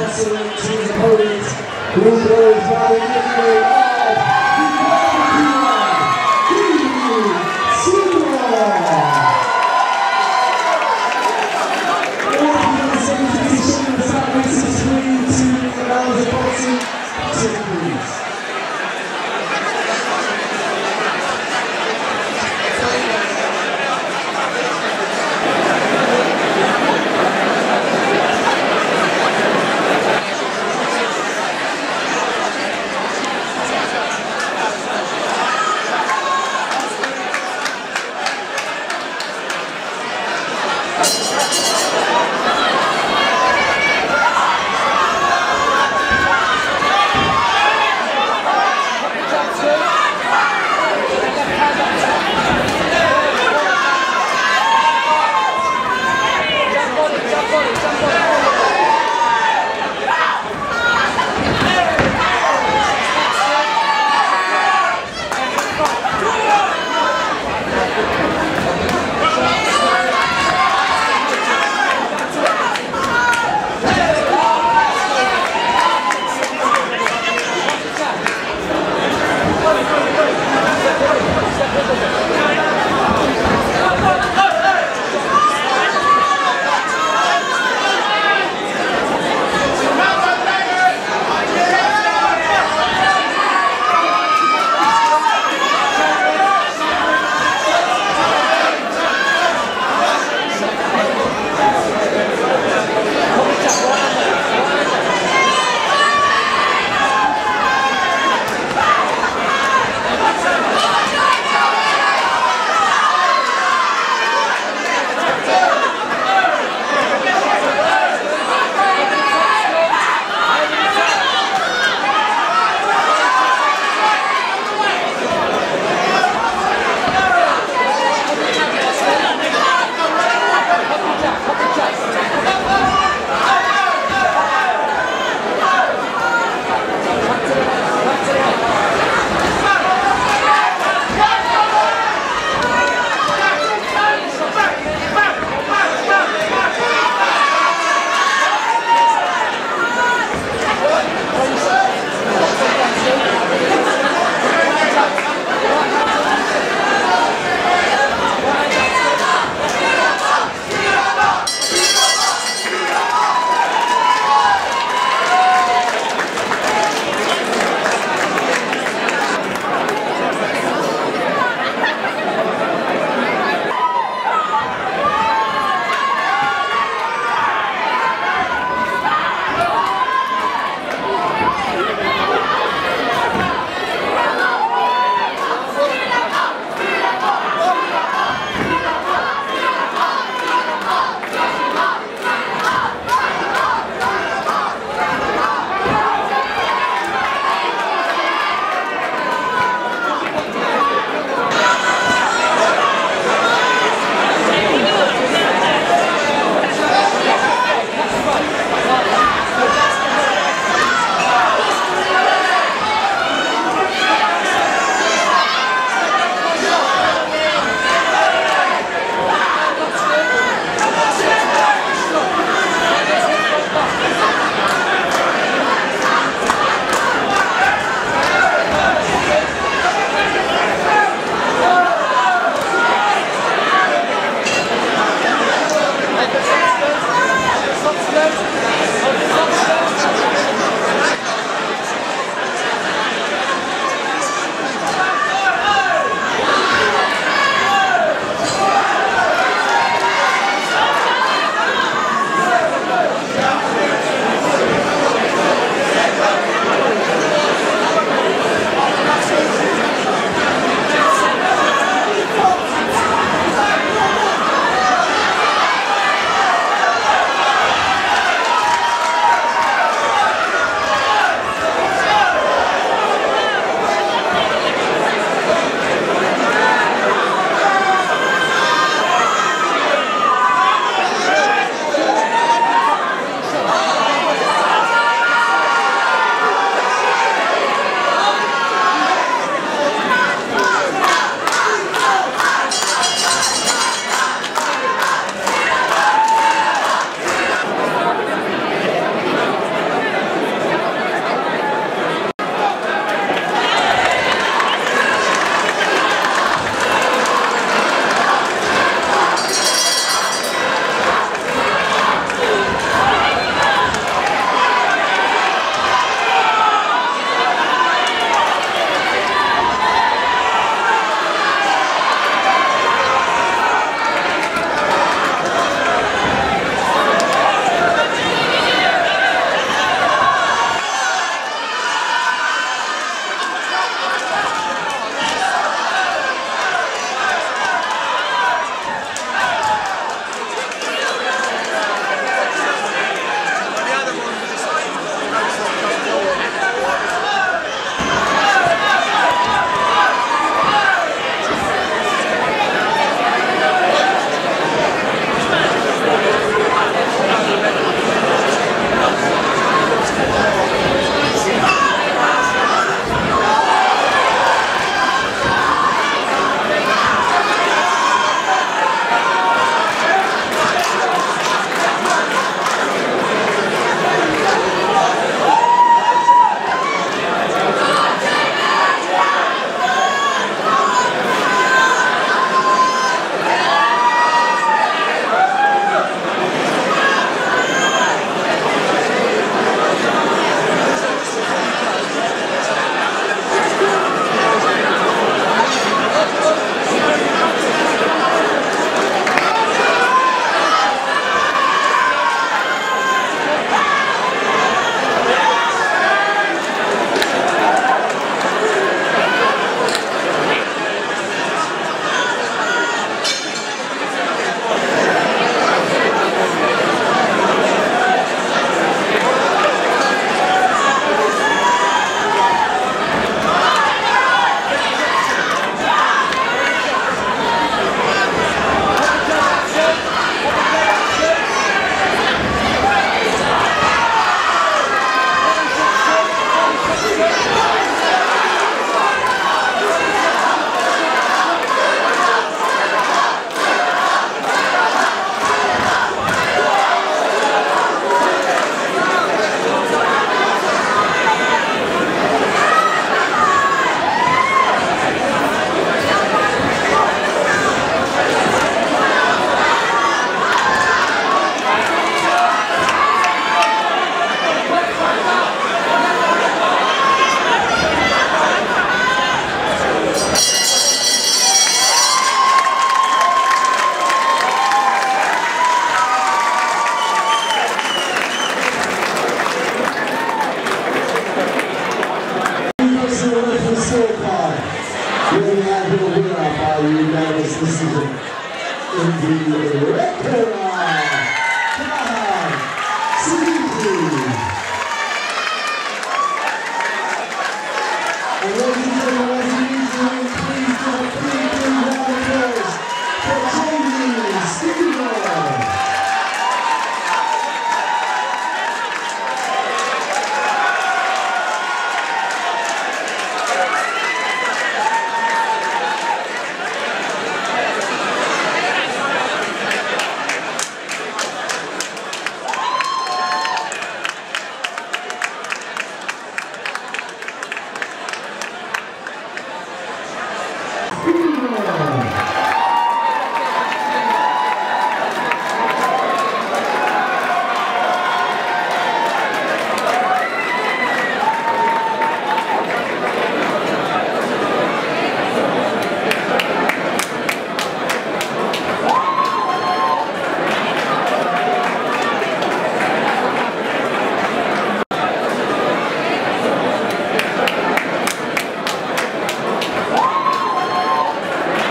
wrestling team's opponents, Blue Brothers Robert